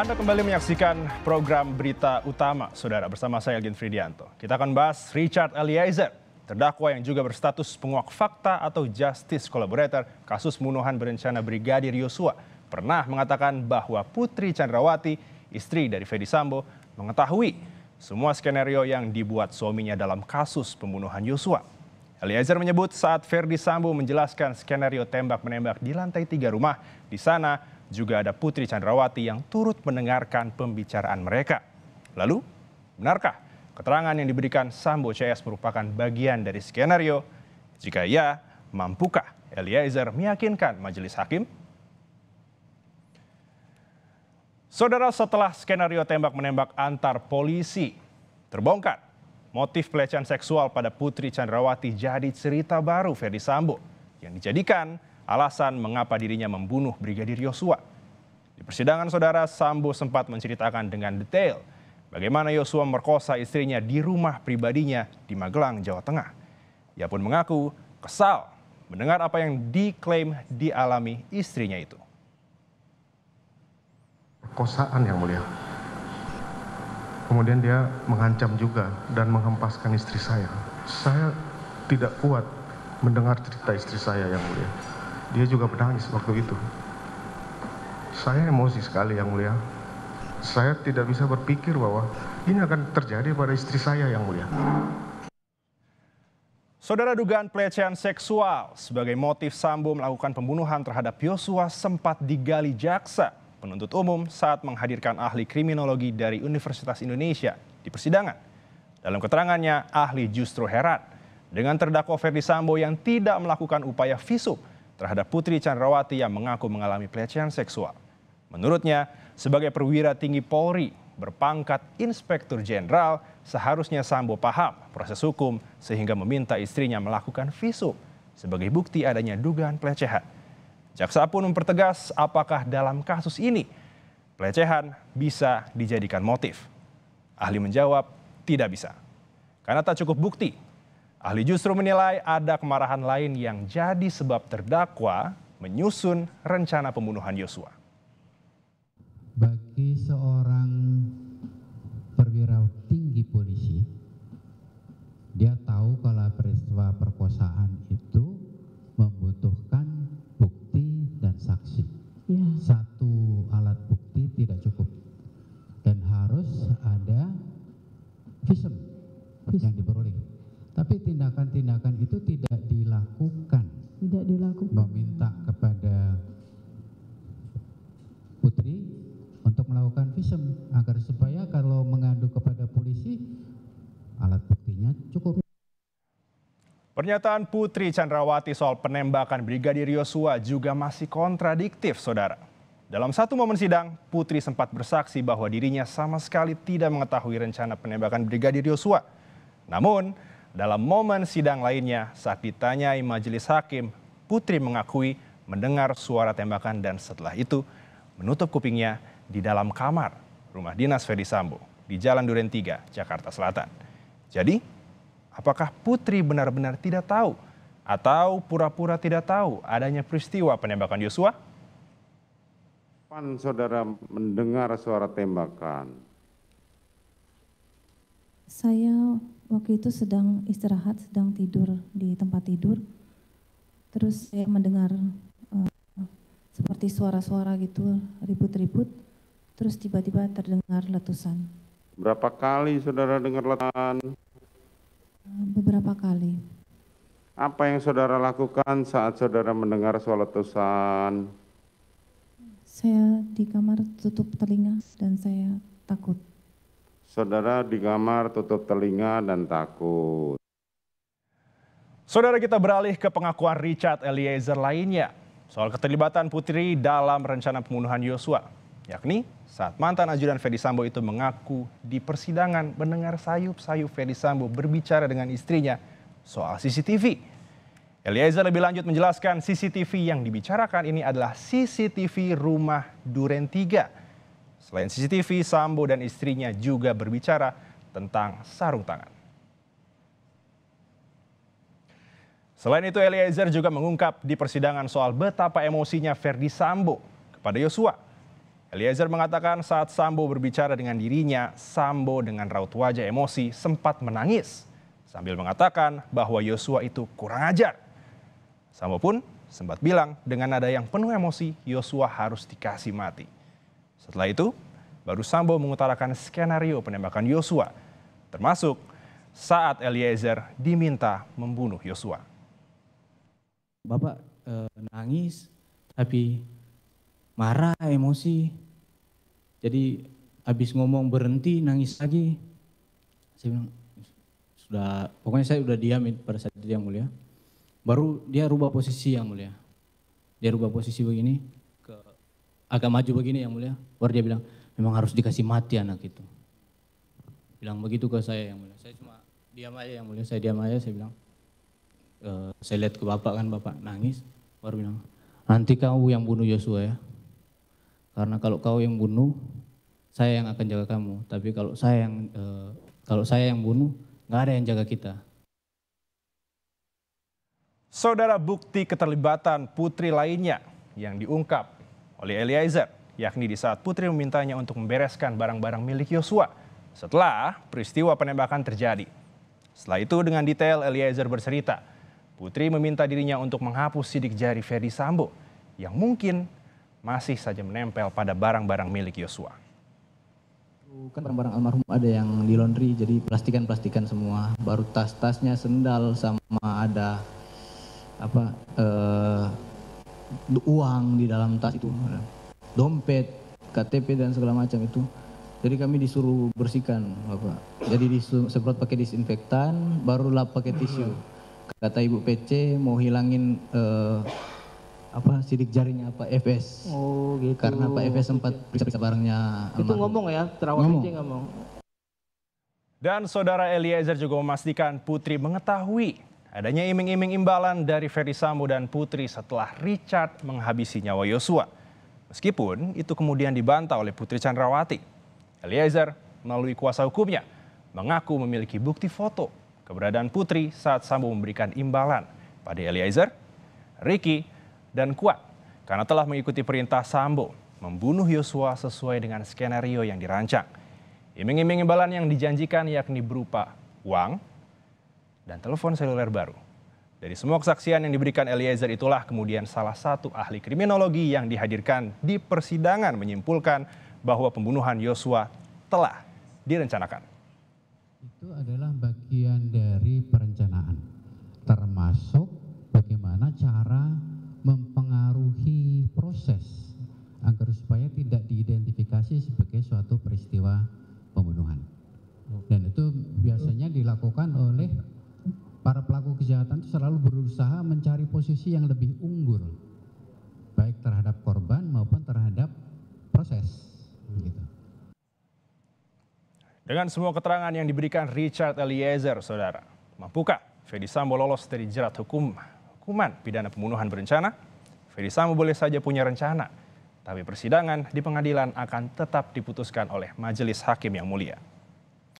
Anda kembali menyaksikan program Berita Utama, Saudara, bersama saya Elgin Fridianto. Kita akan bahas Richard Eliezer, terdakwa yang juga berstatus penguak fakta atau justice collaborator kasus pembunuhan berencana Brigadir Yosua, pernah mengatakan bahwa Putri Chandrawati, istri dari Fedi Sambo, mengetahui semua skenario yang dibuat suaminya dalam kasus pembunuhan Yosua. Eliezer menyebut saat Ferdi Sambo menjelaskan skenario tembak-menembak di lantai tiga rumah, di sana juga ada Putri Chandrawati yang turut mendengarkan pembicaraan mereka. Lalu, benarkah keterangan yang diberikan Sambo CS merupakan bagian dari skenario? Jika iya, mampukah Eliezer meyakinkan majelis hakim? Saudara, setelah skenario tembak-menembak antar polisi terbongkar, motif pelecehan seksual pada Putri Chandrawati jadi cerita baru Ferdi Sambo yang dijadikan alasan mengapa dirinya membunuh Brigadir Yosua. Di persidangan saudara Sambo sempat menceritakan dengan detail bagaimana Yosua merkosa istrinya di rumah pribadinya di Magelang, Jawa Tengah. Ia pun mengaku kesal mendengar apa yang diklaim dialami istrinya itu. Perkosaan yang mulia. Kemudian dia mengancam juga dan menghempaskan istri saya. Saya tidak kuat mendengar cerita istri saya yang mulia. Dia juga menangis waktu itu. Saya emosi sekali yang mulia. Saya tidak bisa berpikir bahwa ini akan terjadi pada istri saya yang mulia. Saudara dugaan pelecehan seksual sebagai motif Sambo melakukan pembunuhan terhadap Yosua sempat digali jaksa penuntut umum saat menghadirkan ahli kriminologi dari Universitas Indonesia di persidangan. Dalam keterangannya, ahli justru heran dengan terdakwa Ferdi Sambo yang tidak melakukan upaya visum terhadap Putri Chandrawati yang mengaku mengalami pelecehan seksual. Menurutnya, sebagai perwira tinggi Polri berpangkat Inspektur Jenderal, seharusnya Sambo paham proses hukum sehingga meminta istrinya melakukan visum sebagai bukti adanya dugaan pelecehan. Jaksa pun mempertegas apakah dalam kasus ini pelecehan bisa dijadikan motif. Ahli menjawab tidak bisa. Karena tak cukup bukti. Ahli justru menilai ada kemarahan lain yang jadi sebab terdakwa menyusun rencana pembunuhan Yosua. Bagi seorang perwira tinggi polisi, dia tahu kalau peristiwa perkosaan itu membutuhkan bukti dan saksi. Ya. Satu alat bukti tidak cukup dan harus ada visum yang diperoleh. Melakukan visum agar supaya kalau mengadu kepada polisi alat buktinya cukup. Pernyataan Putri Chandrawati soal penembakan Brigadir Yosua juga masih kontradiktif, saudara. Dalam satu momen sidang, Putri sempat bersaksi bahwa dirinya sama sekali tidak mengetahui rencana penembakan Brigadir Yosua. Namun, dalam momen sidang lainnya, saat ditanyai majelis hakim, Putri mengakui mendengar suara tembakan dan setelah itu menutup kupingnya di dalam kamar rumah dinas Ferdi Sambo di Jalan Duren 3, Jakarta Selatan. Jadi, apakah Putri benar-benar tidak tahu atau pura-pura tidak tahu adanya peristiwa penembakan Yosua? Kapan saudara mendengar suara tembakan? Saya waktu itu sedang istirahat, sedang tidur di tempat tidur. Terus saya mendengar uh, seperti suara-suara gitu, ribut-ribut. Terus tiba-tiba terdengar letusan. Berapa kali saudara dengar letusan? Uh, beberapa kali. Apa yang saudara lakukan saat saudara mendengar suara letusan? Saya di kamar tutup telinga dan saya takut. Saudara di kamar tutup telinga dan takut. Saudara kita beralih ke pengakuan Richard Eliezer lainnya soal keterlibatan Putri dalam rencana pembunuhan Yosua. Yakni saat mantan ajudan Fedi Sambo itu mengaku di persidangan mendengar sayup-sayup Fedi Sambo berbicara dengan istrinya soal CCTV. Eliezer lebih lanjut menjelaskan CCTV yang dibicarakan ini adalah CCTV rumah Duren 3. Selain CCTV, Sambo dan istrinya juga berbicara tentang sarung tangan. Selain itu, Eliezer juga mengungkap di persidangan soal betapa emosinya Ferdi Sambo kepada Yosua. Eliezer mengatakan saat Sambo berbicara dengan dirinya, Sambo dengan raut wajah emosi sempat menangis sambil mengatakan bahwa Yosua itu kurang ajar. Sambo pun sempat bilang dengan nada yang penuh emosi, Yosua harus dikasih mati. Setelah itu, baru Sambo mengutarakan skenario penembakan Yosua, termasuk saat Eliezer diminta membunuh Yosua. Bapak eh, nangis, tapi marah, emosi. Jadi habis ngomong berhenti, nangis lagi. Saya bilang, sudah, pokoknya saya udah diam pada saat itu yang mulia. Baru dia rubah posisi yang mulia. Dia rubah posisi begini, ke agak maju begini yang mulia. Baru dia bilang, memang harus dikasih mati anak itu. Bilang begitu ke saya yang mulia. Saya cuma diam aja yang mulia, saya diam aja, saya bilang, e, saya lihat ke bapak kan, bapak nangis. Baru bilang, nanti kau yang bunuh Yosua ya. Karena kalau kau yang bunuh, saya yang akan jaga kamu. Tapi kalau saya yang eh, kalau saya yang bunuh, nggak ada yang jaga kita. Saudara bukti keterlibatan putri lainnya yang diungkap oleh Eliezer, yakni di saat putri memintanya untuk membereskan barang-barang milik Yosua setelah peristiwa penembakan terjadi. Setelah itu dengan detail Eliezer bercerita, Putri meminta dirinya untuk menghapus sidik jari Ferdi Sambo yang mungkin masih saja menempel pada barang-barang milik Yosua. Kan barang-barang almarhum ada yang di laundry, jadi plastikan-plastikan semua. Baru tas-tasnya, sendal, sama ada apa eh, uang di dalam tas itu, dompet, KTP dan segala macam itu. Jadi kami disuruh bersihkan, bapak. Jadi disemprot pakai disinfektan, baru lap pakai tisu. Kata Ibu PC mau hilangin uh, apa sidik jarinya Pak FS. Oh gitu. Karena Pak FS sempat periksa barangnya. Itu ngomong ya, terawat ngomong. ngomong. Dan saudara Eliezer juga memastikan Putri mengetahui adanya iming-iming imbalan dari Ferry Sambo dan Putri setelah Richard menghabisi nyawa Yosua. Meskipun itu kemudian dibantah oleh Putri Chandrawati. Eliezer melalui kuasa hukumnya mengaku memiliki bukti foto keberadaan Putri saat Sambo memberikan imbalan pada Eliezer, Ricky, dan Kuat karena telah mengikuti perintah Sambo membunuh Yosua sesuai dengan skenario yang dirancang. Iming-iming imbalan yang dijanjikan yakni berupa uang dan telepon seluler baru. Dari semua kesaksian yang diberikan Eliezer itulah kemudian salah satu ahli kriminologi yang dihadirkan di persidangan menyimpulkan bahwa pembunuhan Yosua telah direncanakan itu adalah bagian dari perencanaan termasuk bagaimana cara proses agar supaya tidak diidentifikasi sebagai suatu peristiwa pembunuhan. Dan itu biasanya dilakukan oleh para pelaku kejahatan itu selalu berusaha mencari posisi yang lebih unggul baik terhadap korban maupun terhadap proses gitu. Dengan semua keterangan yang diberikan Richard Eliezer, saudara, mampukah Fedi Sambo lolos dari jerat hukum hukuman pidana pembunuhan berencana? Fedi Sambo boleh saja punya rencana, tapi persidangan di pengadilan akan tetap diputuskan oleh majelis hakim yang mulia.